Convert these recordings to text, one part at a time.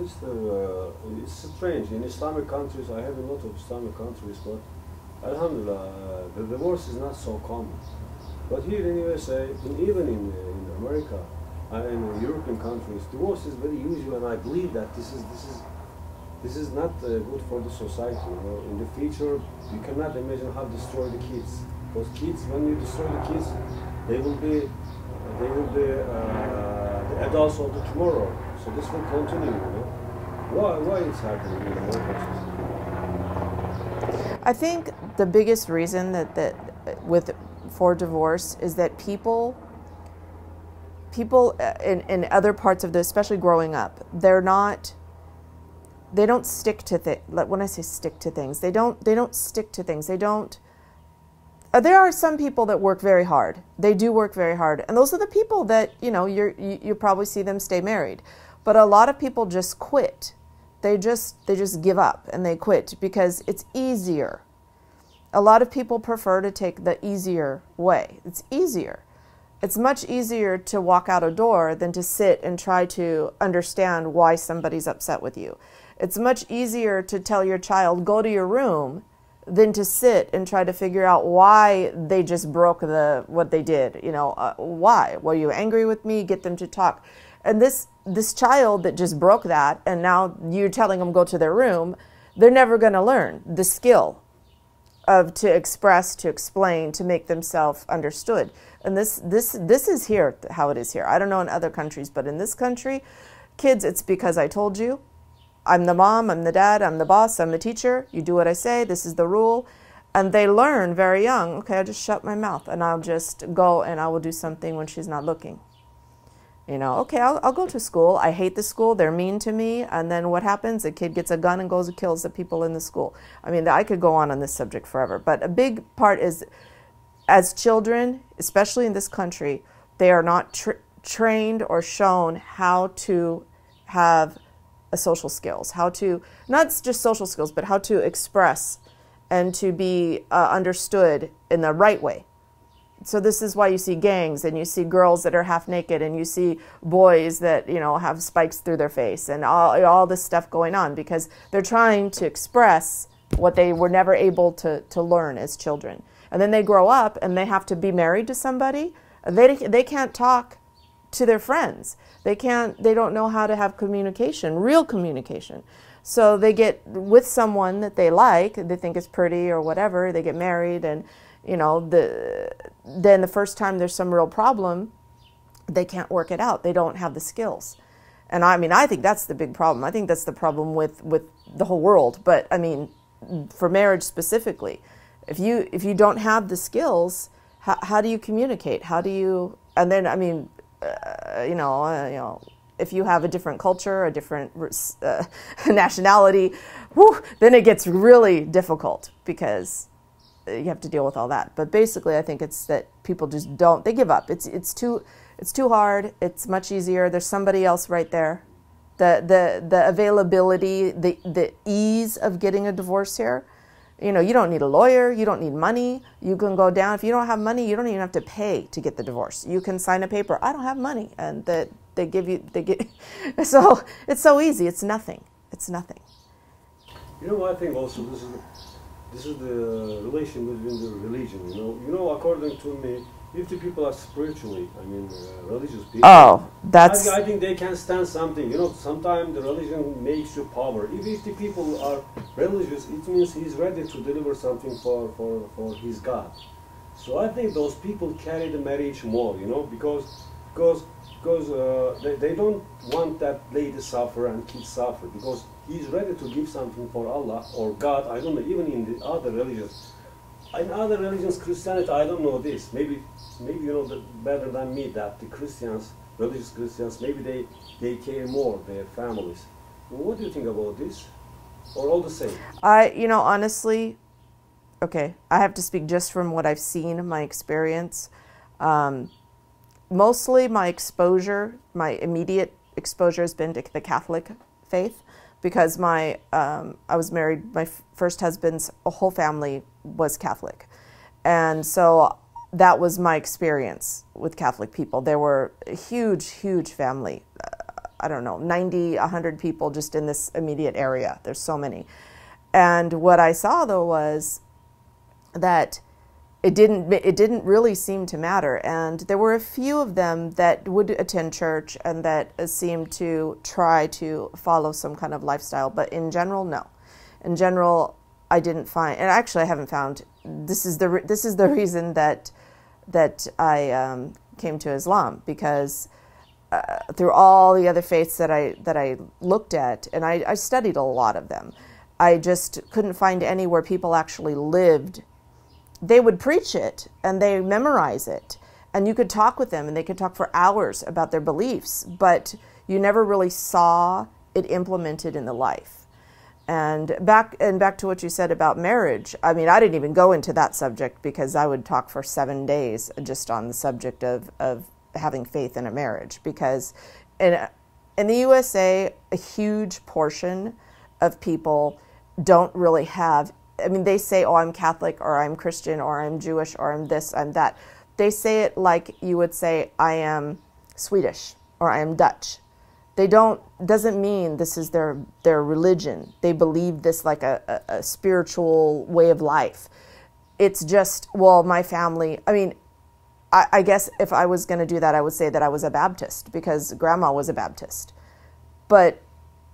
it's, uh, it's strange. In Islamic countries, I have a lot of Islamic countries, but Alhamdulillah, uh, the divorce is not so common. But here in USA, even in, in America, and in European countries, divorce is very usual, and I believe that this is this is this is not uh, good for the society. You know, in the future, you cannot imagine how destroy the kids. Because kids, when you destroy the kids, they will be they will be uh, the adults of the tomorrow. So this will continue. You know, why why it's happening in America? I think the biggest reason that that with for divorce is that people people uh, in, in other parts of the especially growing up they're not they don't stick to things when i say stick to things they don't they don't stick to things they don't uh, there are some people that work very hard. They do work very hard. And those are the people that you know you you probably see them stay married. But a lot of people just quit they just they just give up and they quit because it's easier a lot of people prefer to take the easier way it's easier it's much easier to walk out a door than to sit and try to understand why somebody's upset with you. It's much easier to tell your child, go to your room, than to sit and try to figure out why they just broke the what they did. You know, uh, why? Were you angry with me? Get them to talk. And this this child that just broke that, and now you're telling them go to their room, they're never going to learn the skill of to express, to explain, to make themselves understood. And this this this is here how it is here. I don't know in other countries, but in this country, kids, it's because I told you. I'm the mom, I'm the dad, I'm the boss, I'm the teacher. You do what I say. This is the rule. And they learn very young, okay, I'll just shut my mouth and I'll just go and I will do something when she's not looking. You know, okay, I'll, I'll go to school. I hate the school. They're mean to me. And then what happens? A kid gets a gun and goes and kills the people in the school. I mean, I could go on on this subject forever. But a big part is as children, especially in this country, they are not tra- trained or shown how to have social skills, how to not just social skills, but how to express and to be uh, understood in the right way. So this is why you see gangs and you see girls that are half naked and you see boys that you know have spikes through their face and all all this stuff going on because they're trying to express what they were never able to to learn as children. And then they grow up and they have to be married to somebody. They, they can't talk to their friends. They can't they don't know how to have communication real communication. So they get with someone that they like they think is pretty or whatever they get married and you know the then the first time there's some real problem they can't work it out. They don't have the skills. And i mean i think that's the big problem. I think that's the problem with with the whole world. But i mean for marriage specifically if you if you don't have the skills how, how do you communicate? How do you and then i mean uh, you know uh, you know if you have a different culture a different uh, nationality whew, then it gets really difficult because you have to deal with all that but basically i think it's that people just don't they give up it's it's too it's too hard it's much easier there's somebody else right there the the the availability the the ease of getting a divorce here you know, you don't need a lawyer, you don't need money. You can go down. If you don't have money, you don't even have to pay to get the divorce. You can sign a paper, I don't have money, and that they give you they get so it's so easy. It's nothing. It's nothing. You know, what I think also this is this is the relation between the religion. You know, you know, according to me, if the people are spiritually, I mean, uh, religious people. Oh, that's. I, I, think they can stand something. You know, sometimes the religion makes you power. If, if the people are religious, it means he's ready to deliver something for, for, for his God. So I think those people carry the marriage more, you know, because because because uh, they, they don't want that lady suffer and kids suffer because he's ready to give something for Allah or God. I don't know, even in the other religions in other religions, Christianity, I don't know this. Maybe, maybe you know better than me that the Christians, religious Christians, maybe they, they care more their families. What do you think about this? Or all the same? I, you know, honestly, okay, I have to speak just from what I've seen, my experience. Um, mostly my exposure, my immediate exposure has been to the Catholic faith because my um, I was married. My first husband's whole family was Catholic, and so that was my experience with Catholic people. There were a huge, huge family. I don't know, 90, 100 people just in this immediate area. There's so many. And what I saw though was that it didn't it didn't really seem to matter. And there were a few of them that would attend church and that seemed to try to follow some kind of lifestyle but in general no. In general I didn't find and actually I haven't found this is the this is the reason that that I um, came to Islam because uh, through all the other faiths that I that I looked at and I, I studied a lot of them I just couldn't find any where people actually lived they would preach it and they memorize it and you could talk with them and they could talk for hours about their beliefs but you never really saw it implemented in the life. And back and back to what you said about marriage i mean i didn't even go into that subject because i would talk for seven days just on the subject of, of having faith in a marriage because in, in the usa a huge portion of people don't really have I mean, they say, oh, I'm Catholic or I'm Christian or I'm Jewish or I'm this, I'm that. They say it like you would say, I am Swedish or I am Dutch. They don't, doesn't mean this is their, their religion. They believe this like a, a, a spiritual way of life. It's just, well, my family, I mean, I, I guess if I was going to do that, I would say that I was a Baptist because grandma was a Baptist. But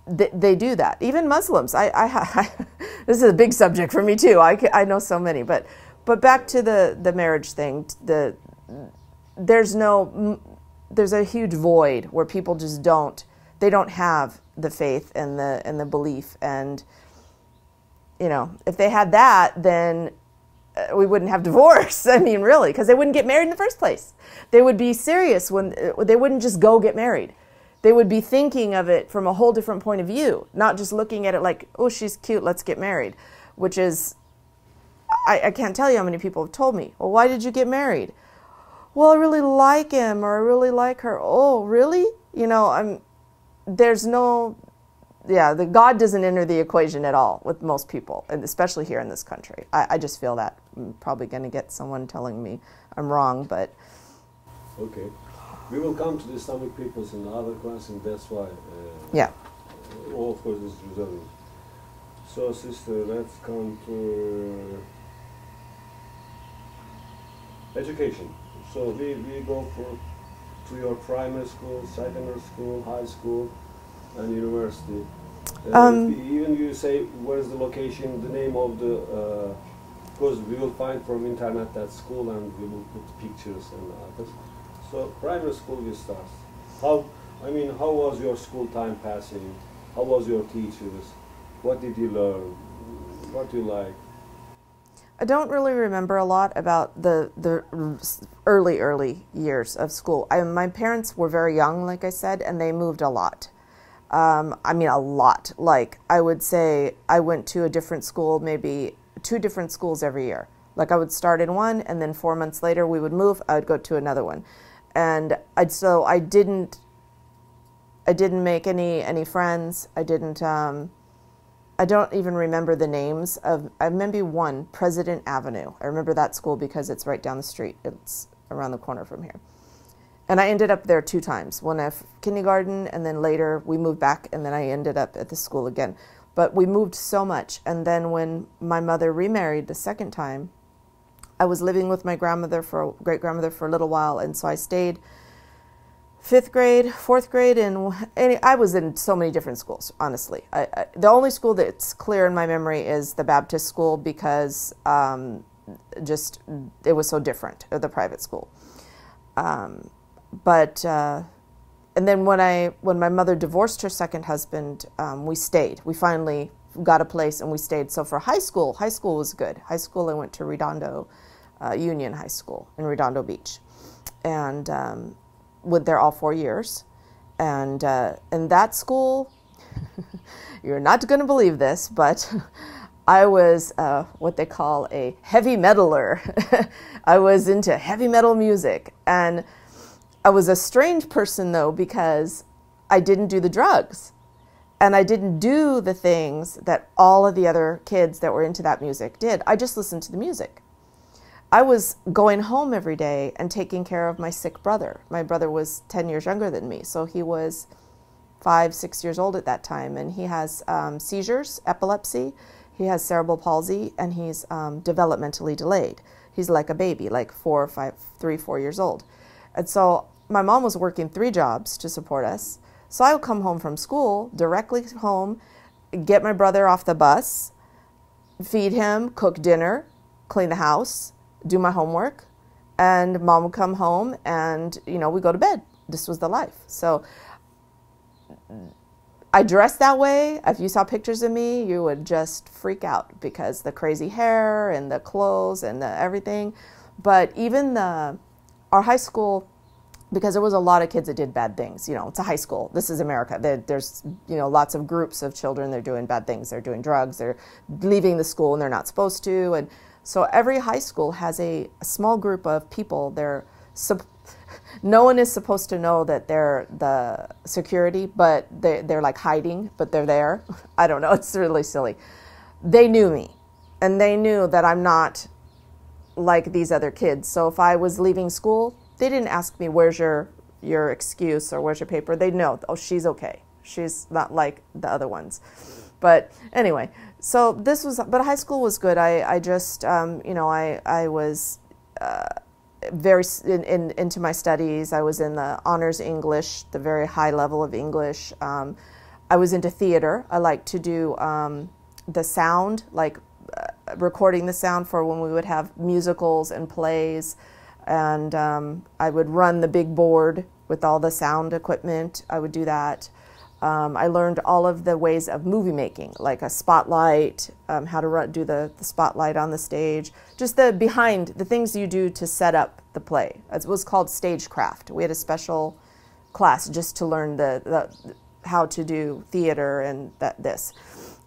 they, they do that. Even Muslims. I, I, I, this is a big subject for me too. I, I know so many, but but back to the the marriage thing. The there's no there's a huge void where people just don't they don't have the faith and the and the belief and you know if they had that then uh, we wouldn't have divorce. I mean, really, because they wouldn't get married in the first place. They would be serious when uh, they wouldn't just go get married they would be thinking of it from a whole different point of view, not just looking at it like, oh, she's cute, let's get married, which is, I, I can't tell you how many people have told me, well, why did you get married? Well, I really like him or I really like her. Oh, really? You know, I'm, there's no, yeah, the God doesn't enter the equation at all with most people, and especially here in this country. I, I just feel that. I'm probably going to get someone telling me I'm wrong, but. Okay. We will come to the Islamic peoples in other class, and that's why. Uh, yeah. All of course is reserved. So, sister, let's come to education. So we, we go for to your primary school, secondary school, high school, and university. Uh, um, even you say where is the location, the name of the, uh, because we will find from internet that school and we will put pictures and others. So primary school you start. How, I mean, how was your school time passing? How was your teachers? What did you learn? What do you like? I don't really remember a lot about the the early early years of school. I, my parents were very young, like I said, and they moved a lot. Um, I mean, a lot. Like I would say, I went to a different school, maybe two different schools every year. Like I would start in one, and then four months later we would move. I would go to another one and I, so I didn't I didn't make any any friends. I didn't um, I don't even remember the names of I remember one President Avenue. I remember that school because it's right down the street. It's around the corner from here. And I ended up there two times. One at kindergarten and then later we moved back and then I ended up at the school again. But we moved so much and then when my mother remarried the second time, I was living with my grandmother for great grandmother for a little while, and so I stayed fifth grade, fourth grade, and, and I was in so many different schools. Honestly, I, I, the only school that's clear in my memory is the Baptist school because um, just it was so different, the private school. Um, but uh, and then when I when my mother divorced her second husband, um, we stayed. We finally got a place and we stayed. So for high school, high school was good. High school, I went to Redondo uh, Union High School in Redondo Beach, and um, went there all four years. And uh, in that school, you're not going to believe this, but I was uh, what they call a heavy metaler. I was into heavy metal music, and I was a strange person though because I didn't do the drugs and I didn't do the things that all of the other kids that were into that music did. I just listened to the music. I was going home every day and taking care of my sick brother. My brother was 10 years younger than me, so he was five, six years old at that time, and he has um, seizures, epilepsy, he has cerebral palsy, and he's um, developmentally delayed. He's like a baby, like four, five, three, four years old. And so my mom was working three jobs to support us. So I would come home from school, directly home, get my brother off the bus, feed him, cook dinner, clean the house, do my homework, and mom would come home and you know we go to bed. This was the life. So I dressed that way. If you saw pictures of me, you would just freak out because the crazy hair and the clothes and the everything. But even the our high school because there was a lot of kids that did bad things. You know, it's a high school. This is America. There's you know lots of groups of children. They're doing bad things. They're doing drugs. They're leaving the school and they're not supposed to. And so every high school has a, a small group of people. They're no one is supposed to know that they're the security, but they, they're like hiding, but they're there. I don't know. It's really silly. They knew me, and they knew that I'm not like these other kids. So if I was leaving school, they didn't ask me, "Where's your your excuse or where's your paper?" They know, oh, she's okay. She's not like the other ones. But anyway, so this was, but high school was good. I I just um, you know I I was. Uh, very in, in, into my studies. I was in the honors English, the very high level of English. Um, I was into theater. I like to do um, the sound, like uh, recording the sound for when we would have musicals and plays and um, I would run the big board with all the sound equipment. I would do that. Um, I learned all of the ways of movie making, like a spotlight, um, how to run, do the, the spotlight on the stage, just the behind, the things you do to set up the play. It was called stagecraft. We had a special class just to learn the, the how to do theater and that this.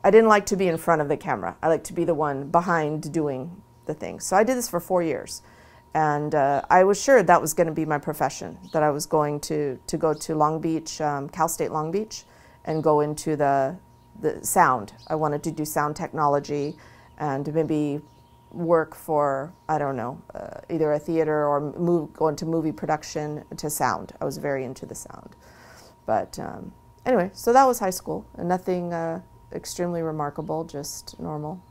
I didn't like to be in front of the camera. I like to be the one behind doing the thing. So I did this for four years and uh, I was sure that was going to be my profession. That I was going to to go to Long Beach, um, Cal State Long Beach, and go into the the sound. I wanted to do sound technology, and maybe work for I don't know uh, either a theater or move go into movie production to sound. I was very into the sound, but um, anyway, so that was high school, nothing uh, extremely remarkable, just normal.